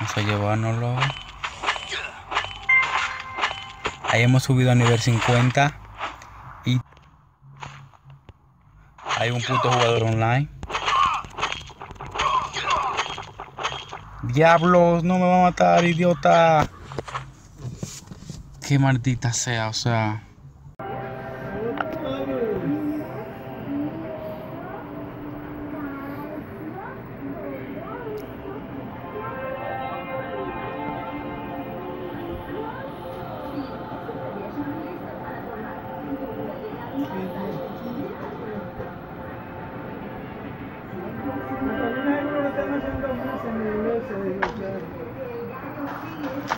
Vamos a llevárnoslo. Ahí hemos subido a nivel 50. Y hay un puto jugador online. Diablos, no me va a matar, idiota. Qué maldita sea, o sea.